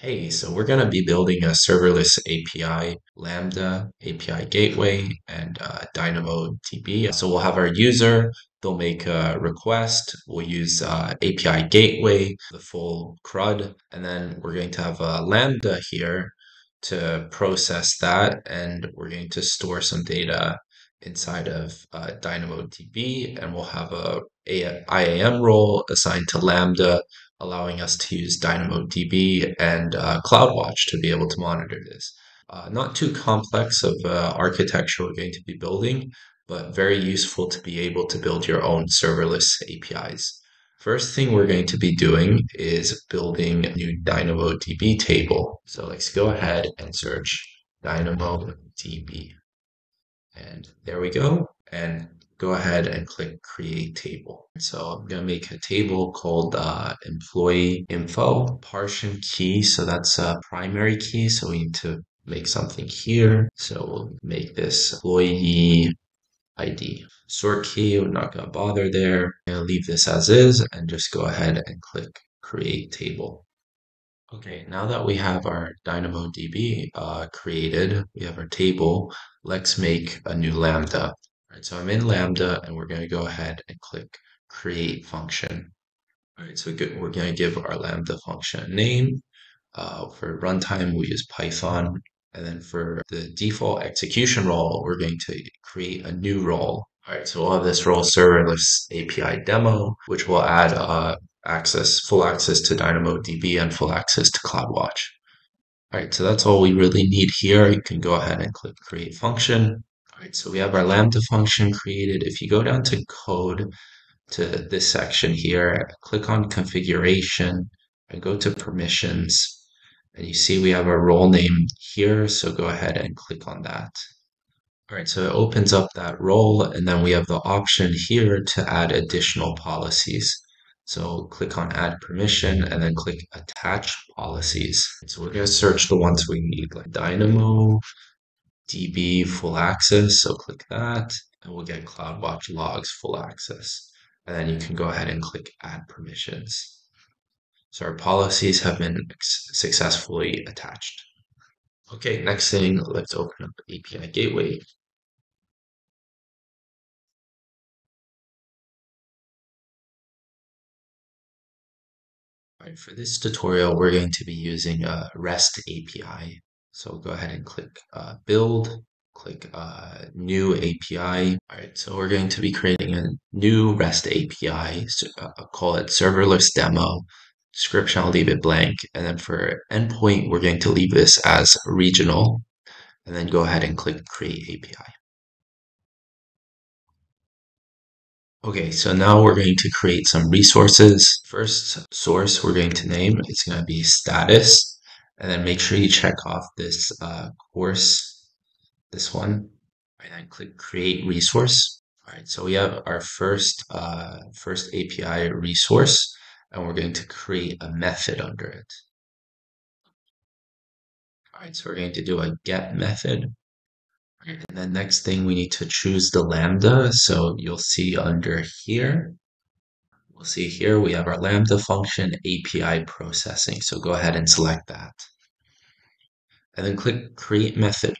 Hey, so we're going to be building a serverless API, Lambda, API Gateway, and uh, DynamoDB. So we'll have our user, they'll make a request, we'll use uh, API Gateway, the full CRUD, and then we're going to have a Lambda here to process that, and we're going to store some data inside of uh, DynamoDB, and we'll have a, a IAM role assigned to Lambda allowing us to use DynamoDB and uh, CloudWatch to be able to monitor this. Uh, not too complex of uh, architecture we're going to be building, but very useful to be able to build your own serverless APIs. First thing we're going to be doing is building a new DynamoDB table. So let's go ahead and search DynamoDB. And there we go. And go ahead and click create table. So I'm going to make a table called uh, employee info partition key. So that's a primary key. So we need to make something here. So we'll make this employee ID. Sort key, we're not going to bother there. I'm going to leave this as is and just go ahead and click create table. Okay, now that we have our DynamoDB uh, created, we have our table, let's make a new Lambda. Right, so I'm in Lambda and we're going to go ahead and click create function. All right, so we're going to give our Lambda function a name. Uh, for runtime, we use Python. And then for the default execution role, we're going to create a new role. All right, so we'll have this role serverless API demo, which will add uh, access, full access to DynamoDB and full access to CloudWatch. All right, so that's all we really need here. You can go ahead and click create function. Right, so we have our Lambda function created. If you go down to code to this section here, click on configuration and go to permissions. And you see we have our role name here. So go ahead and click on that. All right, so it opens up that role and then we have the option here to add additional policies. So click on add permission and then click attach policies. So we're gonna search the ones we need like Dynamo, DB full access. So click that and we'll get CloudWatch logs full access. And then you can go ahead and click add permissions. So our policies have been successfully attached. Okay, next thing, let's open up API Gateway. All right, for this tutorial, we're going to be using uh, a REST API. So go ahead and click uh, build, click uh, new API. All right, so we're going to be creating a new REST API. So, uh, call it serverless demo. Description, I'll leave it blank. And then for endpoint, we're going to leave this as regional. And then go ahead and click create API. Okay, so now we're going to create some resources. First source we're going to name, it's going to be status and then make sure you check off this uh, CORS, this one, and then click create resource. All right, so we have our first, uh, first API resource, and we're going to create a method under it. All right, so we're going to do a get method. And then next thing we need to choose the Lambda. So you'll see under here, We'll see here we have our Lambda function API processing. So go ahead and select that. And then click Create Method.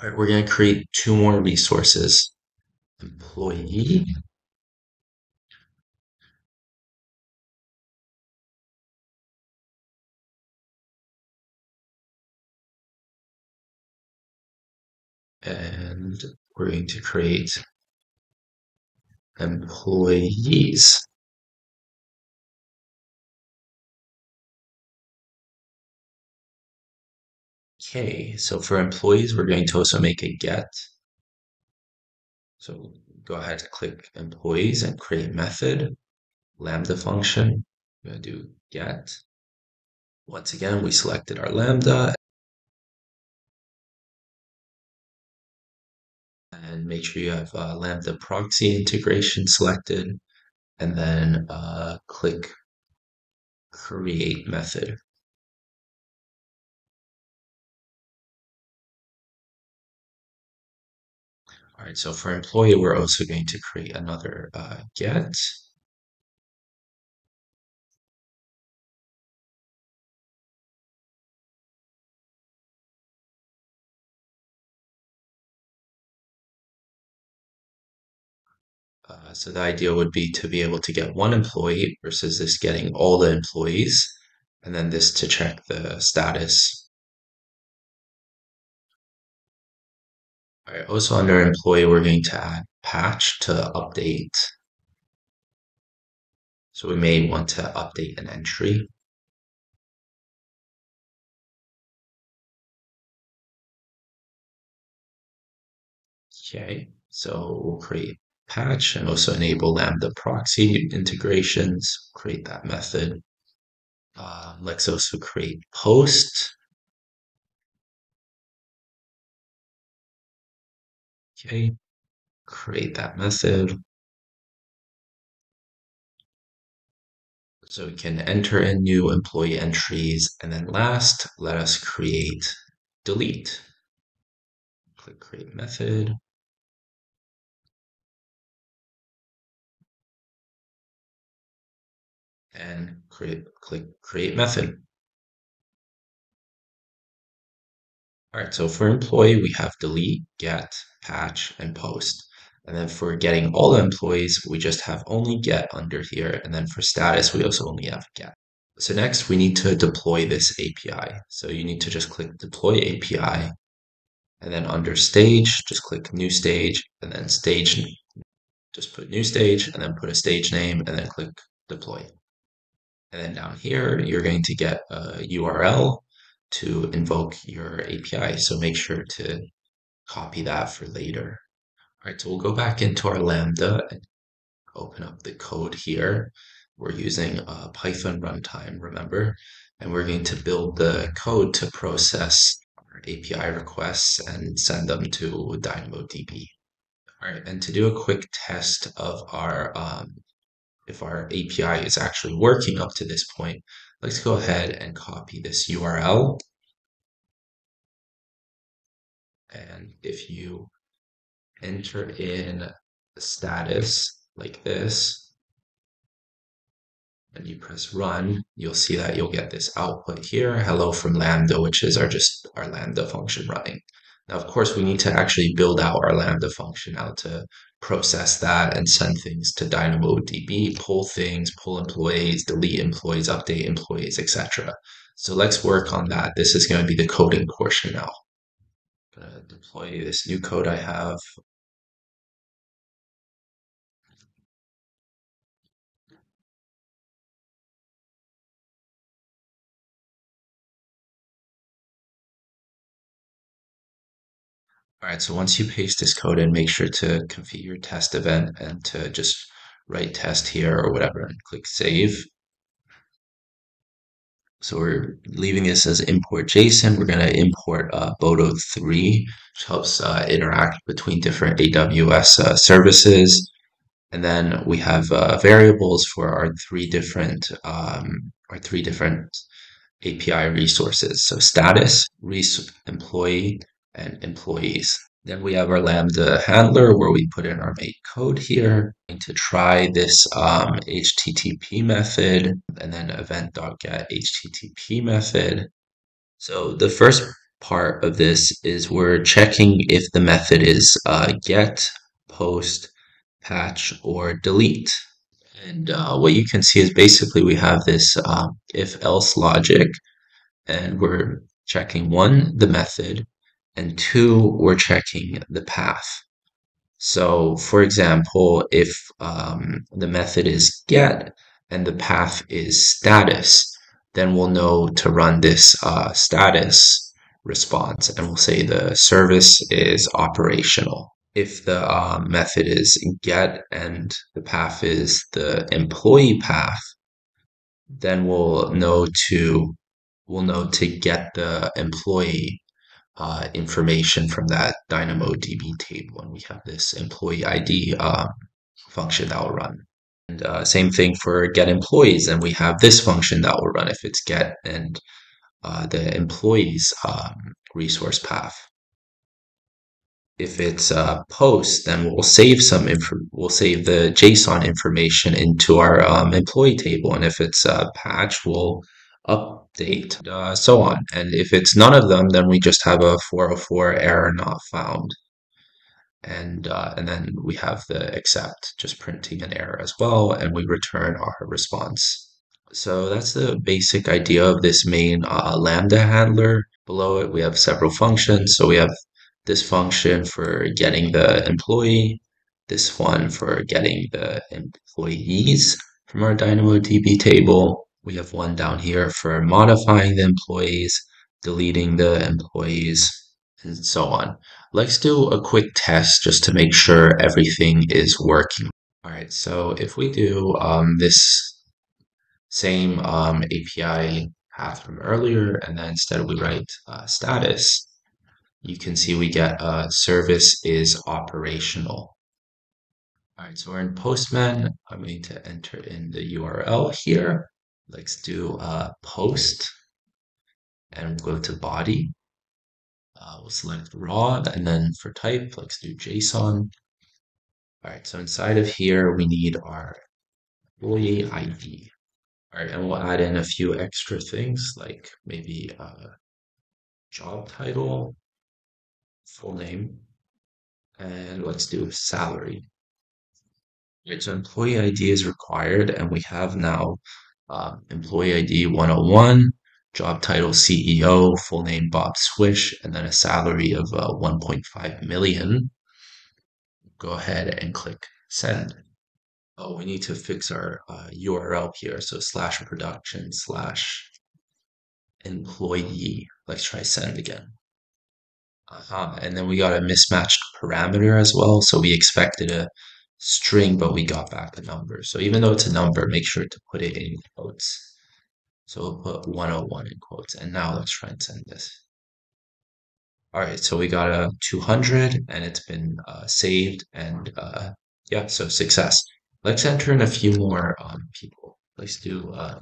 All right, we're going to create two more resources. Employee and we're going to create employees. Okay, so for employees, we're going to also make a get. So go ahead and click employees and create method, lambda function. We're going to do get. Once again, we selected our lambda and make sure you have uh, Lambda proxy integration selected and then uh, click create method. All right, so for employee, we're also going to create another uh, get. Uh, so the idea would be to be able to get one employee versus this getting all the employees, and then this to check the status. All right, also under employee, we're going to add patch to update. So we may want to update an entry. Okay, so we'll create patch and also enable Lambda proxy integrations, create that method. Uh, let's also create post. Okay, create that method. So we can enter in new employee entries. And then last, let us create delete. Click create method. And create, click create method. All right, so for employee, we have delete, get, patch, and post. And then for getting all the employees, we just have only get under here. And then for status, we also only have get. So next we need to deploy this API. So you need to just click deploy API and then under stage, just click new stage and then stage, just put new stage and then put a stage name and then click deploy. And then down here, you're going to get a URL to invoke your API. So make sure to copy that for later. All right, so we'll go back into our Lambda and open up the code here. We're using a Python runtime, remember? And we're going to build the code to process our API requests and send them to DynamoDB. All right, and to do a quick test of our um, if our API is actually working up to this point, let's go ahead and copy this URL. And if you enter in the status like this, and you press run, you'll see that you'll get this output here, hello from Lambda, which is our just our Lambda function running. Now, of course, we need to actually build out our Lambda function out to process that and send things to DynamoDB, pull things, pull employees, delete employees, update employees, etc. So let's work on that. This is going to be the coding portion now. I'm going to deploy this new code I have All right, so once you paste this code in, make sure to configure your test event and to just write test here or whatever and click save. So we're leaving this as import JSON. We're going to import uh, Boto3, which helps uh, interact between different AWS uh, services. And then we have uh, variables for our three different um, our three different API resources. So status, res employee, and employees. Then we have our Lambda handler where we put in our main code here to try this um, HTTP method and then event.get HTTP method. So the first part of this is we're checking if the method is uh, get, post, patch, or delete. And uh, what you can see is basically we have this um, if else logic, and we're checking one, the method, and two, we're checking the path. So for example, if um, the method is get and the path is status, then we'll know to run this uh, status response and we'll say the service is operational. If the uh, method is get and the path is the employee path, then we'll know to we'll know to get the employee uh, information from that DynamoDB table, and we have this employee ID uh, function that will run. And uh, same thing for get employees, and we have this function that will run if it's get and uh, the employees um, resource path. if it's a post, then we'll save some info. We'll save the JSON information into our um, employee table, and if it's a patch, we'll update, uh, so on. And if it's none of them, then we just have a 404 error not found. And uh, and then we have the except, just printing an error as well, and we return our response. So that's the basic idea of this main uh, Lambda handler. Below it, we have several functions. So we have this function for getting the employee, this one for getting the employees from our DynamoDB table. We have one down here for modifying the employees, deleting the employees, and so on. Let's do a quick test just to make sure everything is working. All right, so if we do um, this same um, API path from earlier, and then instead we write uh, status, you can see we get uh, service is operational. All right, so we're in Postman. I'm going to enter in the URL here. Let's do uh, post and go to body. Uh, we'll select raw and then for type, let's do JSON. All right, so inside of here, we need our employee ID. All right, and we'll add in a few extra things like maybe a uh, job title, full name, and let's do salary. Right, so employee ID is required, and we have now uh, employee ID 101, job title CEO, full name Bob Swish, and then a salary of uh, 1.5 million. Go ahead and click send. Oh, we need to fix our uh, URL here. So slash production slash employee. Let's try send again. Uh-huh. And then we got a mismatched parameter as well. So we expected a string, but we got back a number. So even though it's a number, make sure to put it in quotes. So we'll put 101 in quotes. And now let's try and send this. All right, so we got a 200 and it's been uh, saved and uh, yeah, so success. Let's enter in a few more um, people. Let's do uh,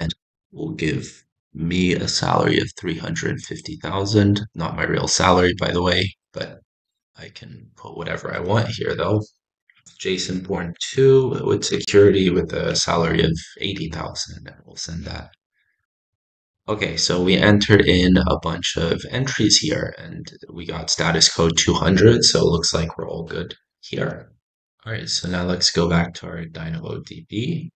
and we'll give me a salary of 350,000. Not my real salary, by the way, but I can put whatever I want here, though. Jason Bourne 2 with security with a salary of 80,000 and we'll send that. Okay, so we entered in a bunch of entries here and we got status code 200, so it looks like we're all good here. All right, so now let's go back to our DynamoDB.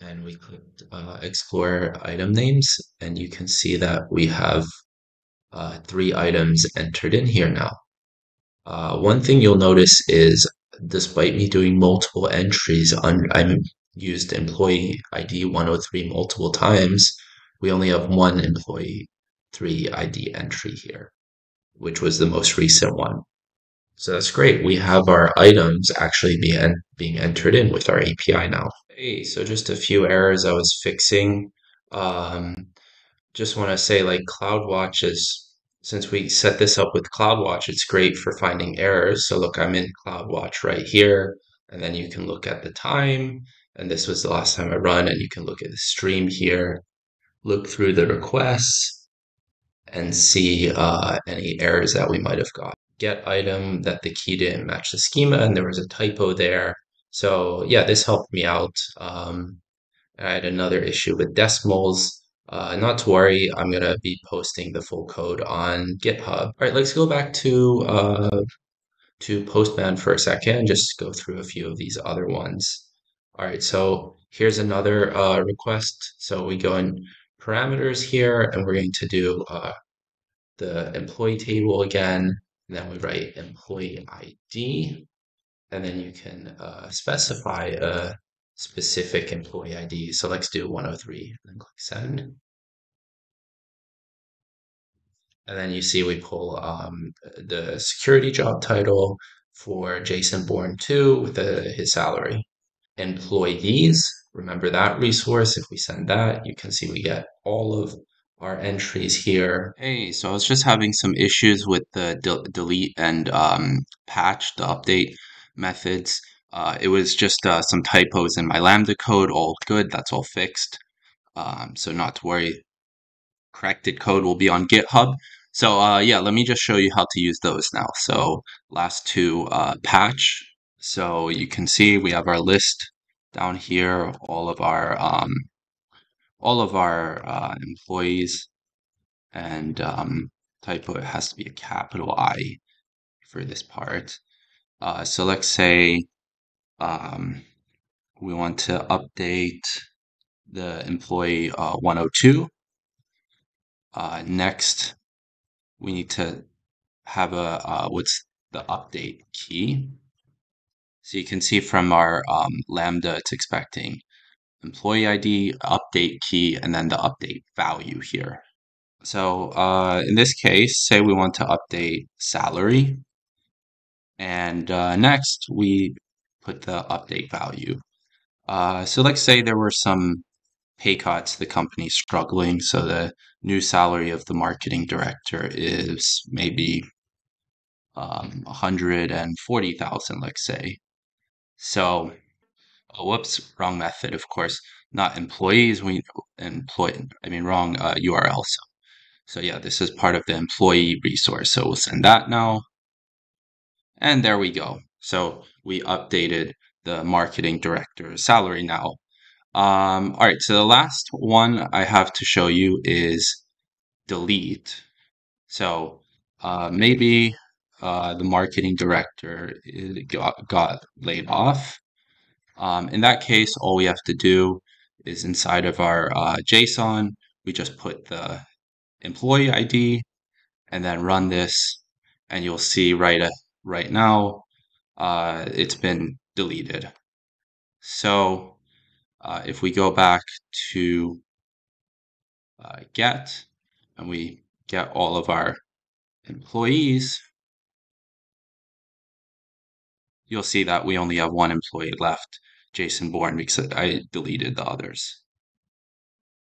And we clicked uh, explore item names and you can see that we have uh, three items entered in here now. Uh, one thing you'll notice is despite me doing multiple entries on I used employee ID 103 multiple times, we only have one employee 3 ID entry here, which was the most recent one. So that's great. We have our items actually being, being entered in with our API now. Hey, so just a few errors I was fixing. Um, just want to say like CloudWatch is, since we set this up with CloudWatch, it's great for finding errors. So look, I'm in CloudWatch right here, and then you can look at the time. And this was the last time I run, and you can look at the stream here, look through the requests, and see uh, any errors that we might have got get item that the key didn't match the schema and there was a typo there. So yeah, this helped me out. Um, I had another issue with decimals. Uh, not to worry, I'm gonna be posting the full code on GitHub. All right, let's go back to uh, to Postman for a second and just go through a few of these other ones. All right, so here's another uh, request. So we go in parameters here, and we're going to do uh, the employee table again. And then we write employee ID, and then you can uh, specify a specific employee ID. So let's do 103 and then click send. And then you see we pull um, the security job title for Jason Bourne 2 with his salary. Employees, remember that resource. If we send that, you can see we get all of our entries here. Hey, so I was just having some issues with the del delete and um, patch, the update methods. Uh, it was just uh, some typos in my Lambda code, all good, that's all fixed. Um, so not to worry, corrected code will be on GitHub. So uh, yeah, let me just show you how to use those now. So last two uh, patch. So you can see we have our list down here, all of our um, all of our uh, employees, and um, typo it has to be a capital I for this part. Uh, so let's say um, we want to update the employee uh, 102. Uh, next, we need to have a uh, what's the update key. So you can see from our um, Lambda, it's expecting employee ID, update key, and then the update value here. So uh, in this case, say we want to update salary. And uh, next, we put the update value. Uh, so let's say there were some pay cuts, the company's struggling, so the new salary of the marketing director is maybe um, 140,000, let's say. So, oh, whoops, wrong method, of course, not employees, we employ, I mean, wrong uh, URL. So, so yeah, this is part of the employee resource. So we'll send that now. And there we go. So we updated the marketing director's salary now. Um, all right, so the last one I have to show you is delete. So uh, maybe uh, the marketing director got, got laid off. Um, in that case, all we have to do is inside of our uh, JSON, we just put the employee ID and then run this and you'll see right, right now uh, it's been deleted. So uh, if we go back to uh, get and we get all of our employees, you'll see that we only have one employee left, Jason Bourne, because I deleted the others.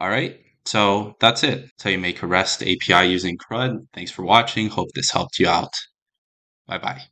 All right, so that's it. That's how you make a REST API using CRUD. Thanks for watching. Hope this helped you out. 拜拜。